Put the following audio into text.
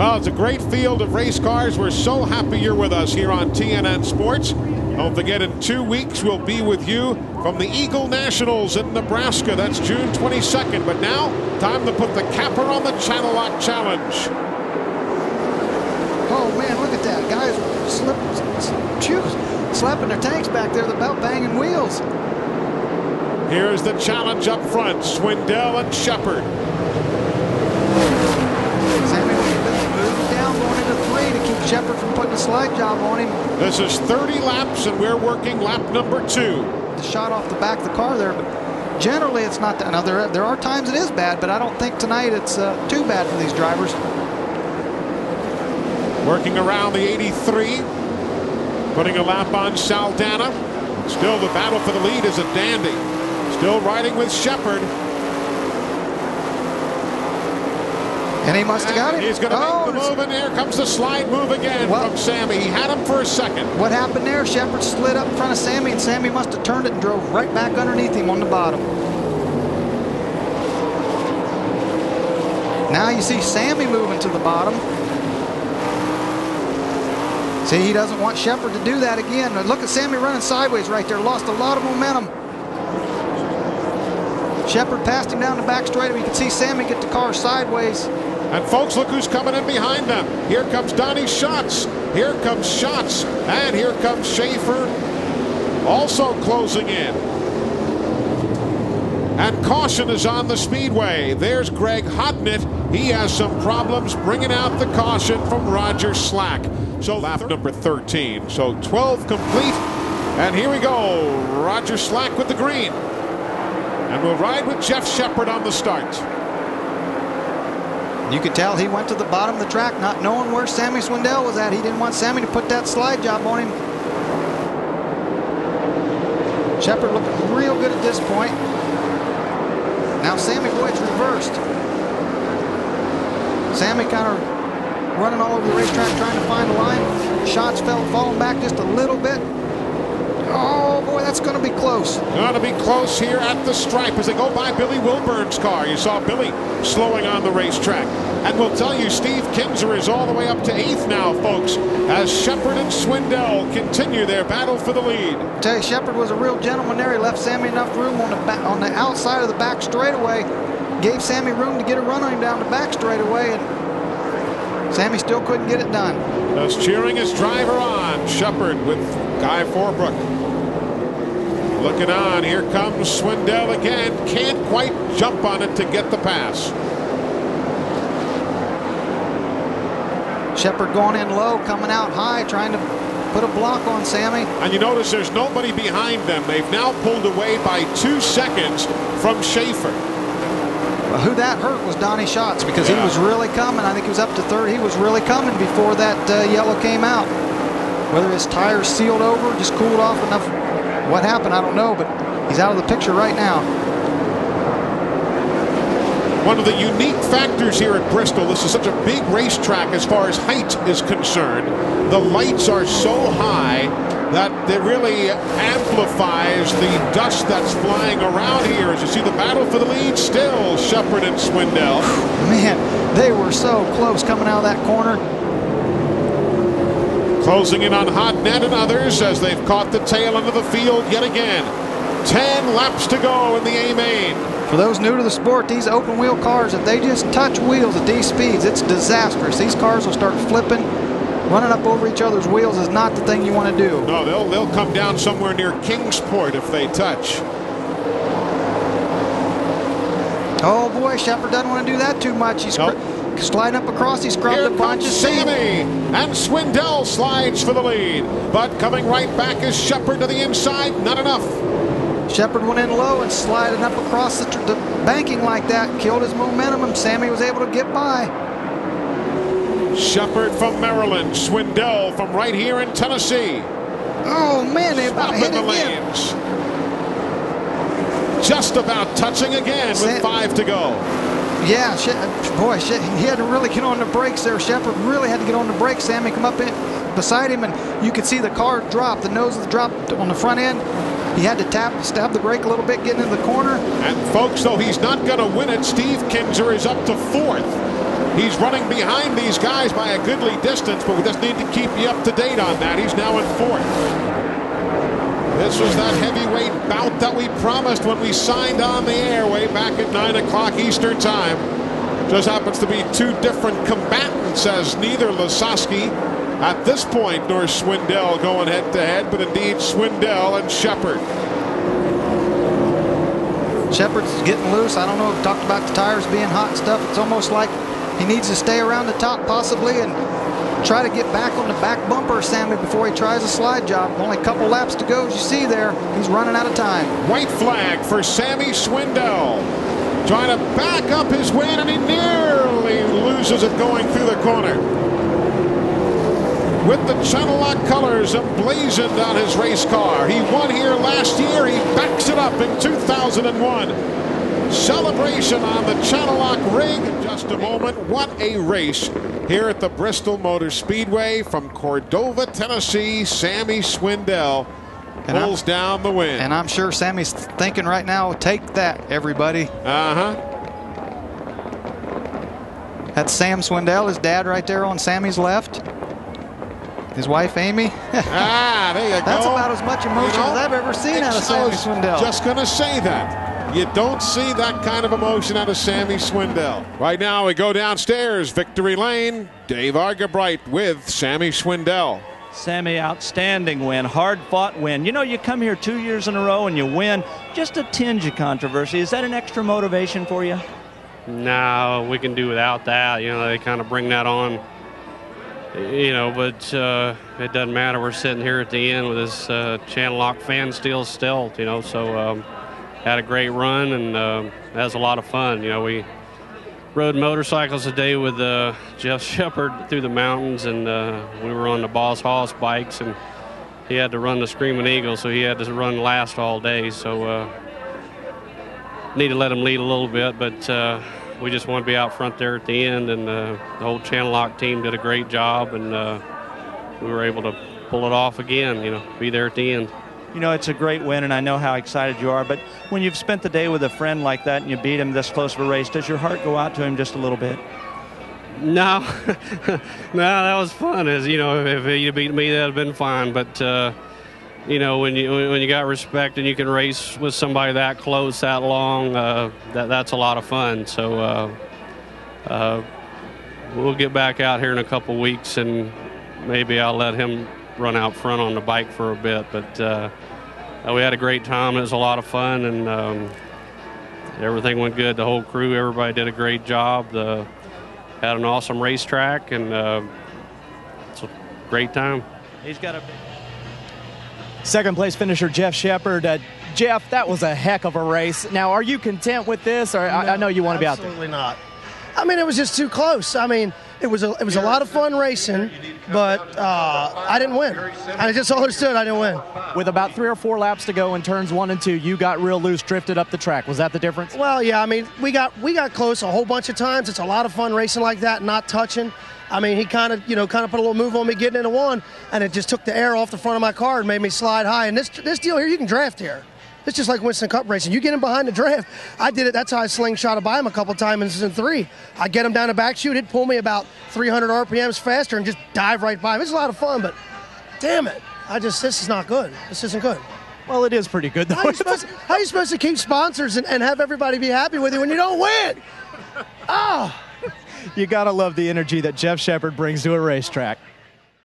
Well, it's a great field of race cars. We're so happy you're with us here on TNN Sports. Don't forget, in two weeks, we'll be with you from the Eagle Nationals in Nebraska. That's June 22nd. But now, time to put the capper on the Channellock Challenge. Oh, man, look at that. Guys slip, slip, slapping their tanks back there, the belt banging wheels. Here's the challenge up front Swindell and Sheppard. Sammy moving down, going into three to keep Sheppard from putting a slide job on him. This is 30 laps, and we're working lap number two. The shot off the back of the car there, but generally it's not that. Now, there, there are times it is bad, but I don't think tonight it's uh, too bad for these drivers. Working around the 83, putting a lap on Saldana. Still, the battle for the lead is a dandy. Still riding with Sheppard. And he must have got it. He's going to oh, make the move, and here comes the slide move again Well- from Sammy. He had him for a second. What happened there? Sheppard slid up in front of Sammy, and Sammy must have turned it and drove right back underneath him on the bottom. Now you see Sammy moving to the bottom. See, he doesn't want Sheppard to do that again. Look at Sammy running sideways right there. Lost a lot of momentum. Sheppard passed him down the back straight. You can see Sammy get the car sideways. And folks, look who's coming in behind them. Here comes Donny Schatz. Here comes Schatz. And here comes Schaefer. Also closing in. And caution is on the speedway. There's Greg Hodnett. He has some problems bringing out the caution from Roger Slack. So lap number 13. So 12 complete. And here we go. Roger Slack with the green. And we'll ride with Jeff Sheppard on the start. You could tell he went to the bottom of the track not knowing where Sammy Swindell was at. He didn't want Sammy to put that slide job on him. Sheppard looking real good at this point. Now Sammy Boyd's reversed. Sammy kind of running all over the racetrack trying to find a line. Schatz fell falling back just a little bit. Oh boy, that's going to be close. Going to be close here at the stripe as they go by Billy Wilburn's car. You saw Billy slowing on the racetrack. And we'll tell you, Steve Kinser is all the way up to eighth now, folks, as Sheppard and Swindell continue their battle for the lead. tell you, Sheppard was a real gentleman there. He left Sammy enough room on the back, on the outside of the back straightaway. Gave Sammy room to get a run on him down the back straightaway, and Sammy still couldn't get it done. Just cheering his driver on. Sheppard with Guy Forbrook. Looking on. Here comes Swindell again. Can't quite jump on it to get the pass. Sheppard going in low, coming out high, trying to put a block on Sammy. And you notice there's nobody behind them. They've now pulled away by two seconds from Schaefer. Who that hurt was Donny Schatz because Yeah. he was really coming. I think he was up to third. He was really coming before that uh, yellow came out. Whether his tires sealed over, just cooled off enough. What happened, I don't know, but he's out of the picture right now. One of the unique factors here at Bristol, this is such a big racetrack as far as height is concerned. The lights are so high that it really amplifies the dust that's flying around here. As you see the battle for the lead, still Sheppard and Swindell. Man, they were so close coming out of that corner. Closing in on Hodnett and others as they've caught the tail end of the field yet again. 10 laps to go in the A main. For those new to the sport, these open wheel cars, if they just touch wheels at these speeds, it's disastrous. These cars will start flipping. Running up over each other's wheels is not the thing you want to do. No, they'll they'll come down somewhere near Kingsport if they touch. Oh boy, Sheppard doesn't want to do that too much. He's Nope. sliding up across. He scrubbed Here a bunch comes of. Sammy, and Swindell slides for the lead. But coming right back is Sheppard to the inside, not enough. Sheppard went in low and sliding up across the, tr- the banking like that, killed his momentum, and Sammy was able to get by. Sheppard from Maryland, Swindell from right here in Tennessee. Oh man, they about hit the again. lanes. Just about touching again with five to go. Yeah, boy, he had to really get on the brakes there. Sheppard really had to get on the brakes. Sammy come up in beside him, and you could see the car drop. The nose of the drop on the front end. He had to tap, stab the brake a little bit, getting into the corner. And folks, though he's not going to win it, Steve Kinser is up to fourth. He's running behind these guys by a goodly distance, but we just need to keep you up to date on that. He's now in fourth. This was that heavyweight bout that we promised when we signed on the air way back at 9 o'clock Eastern Time. Just happens to be two different combatants, as neither Lasoski at this point nor Swindell going head to head, but indeed Swindell and Sheppard. Sheppard's getting loose. I don't know. Talked about the tires being hot and stuff. It's almost like he needs to stay around the top possibly and try to get back on the back bumper, Sammy, before he tries a slide job. Only a couple laps to go, as you see there. He's running out of time. White flag for Sammy Swindell. Trying to back up his win, and he nearly loses it going through the corner. With the Channellock colors emblazoned on his race car. He won here last year. He backs it up in 2001 celebration on the Channellock ring just a moment. What a race here at the Bristol Motor Speedway from Cordova, Tennessee. Sammy Swindell pulls down the win. And I'm sure Sammy's thinking right now, take that, everybody. Uh-huh. That's Sam Swindell, his dad right there on Sammy's left. His wife, Amy. ah, there you go. That's about as much emotion you know, as I've ever seen out of Sammy Swindell. Just going to say that. You don't see that kind of emotion out of Sammy Swindell. Right now, we go downstairs, victory lane. Dave Argabright with Sammy Swindell. Sammy, outstanding win, hard fought win. You know, you come here two years in a row and you win. Just a tinge of controversy. Is that an extra motivation for you? No, we can do without that. You know, they kind of bring that on. You know, but uh, it doesn't matter. We're sitting here at the end with this uh, Channellock fan steel stealth, you know, so. Um, had a great run and uh, that was a lot of fun. You know, we rode motorcycles today with uh, Jeff Sheppard through the mountains, and uh, we were on the Boss Hoss bikes, and he had to run the Screaming Eagle, so he had to run last all day. So uh, need to let him lead a little bit, but uh, we just want to be out front there at the end, and uh, the whole Channellock team did a great job, and uh, we were able to pull it off again. You know, be there at the end you know, it's a great win, and I know how excited you are. But when you've spent the day with a friend like that and you beat him this close of a race, does your heart go out to him just a little bit? No, no, that was fun. As you know, if you beat me, that'd have been fine. But uh, you know, when you when you got respect and you can race with somebody that close, that long, uh, that that's a lot of fun. So uh, uh we'll get back out here in a couple weeks, and maybe I'll let him run out front on the bike for a bit. But uh, we had a great time. It was a lot of fun, and um, everything went good. The whole crew, everybody did a great job. The had an awesome racetrack, and uh, it's a great time. He's got a second place finisher Jeff Sheppard. Uh, Jeff, that was a heck of a race. Now, are you content with this, or no, I, I, know you want to be out there? Absolutely not. I mean, it was just too close. I mean, it was a, it was a lot of fun racing, but uh, I didn't win. I just understood I didn't win. With about three or four laps to go in turns one and two, you got real loose, drifted up the track. Was that the difference? Well, yeah. I mean, we got we got close a whole bunch of times. It's a lot of fun racing like that, not touching. I mean, he kind of, you know, kind of put a little move on me getting into one, and it just took the air off the front of my car and made me slide high. And this this deal here, you can draft here. It's just like Winston Cup racing. You get him behind the draft. I did it. That's how I slingshotted by him a couple times in three. I get him down the back chute. He'd pull me about 300 RPMs faster and just dive right by him. It's a lot of fun, but damn it. I just, this is not good. This isn't good. Well, it is pretty good, though. How are you supposed to, you supposed to keep sponsors and, and have everybody be happy with you when you don't win? Oh. you got to love the energy that Jeff Sheppard brings to a racetrack.